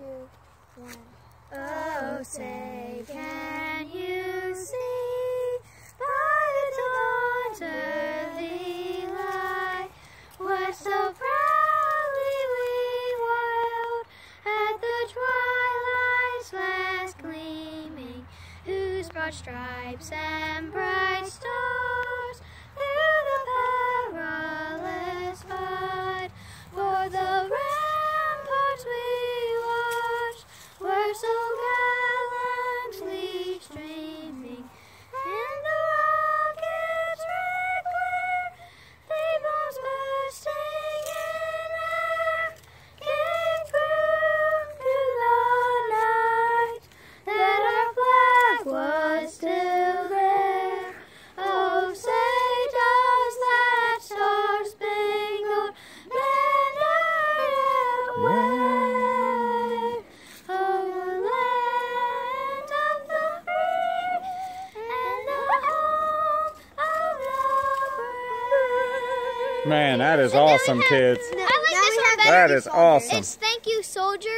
two, one. Oh, say, can you see by the dawn's early light what so proudly we wailed at the twilight's last gleaming, whose broad stripes and bright stars streaming, and the rocket's red glare, they bombs bursting in air, gave proof to the night that our flag was still there. Oh, say does that star-spangled banner yet Man, that is awesome, kids. I like this one better. That is awesome. It's thank you, soldier.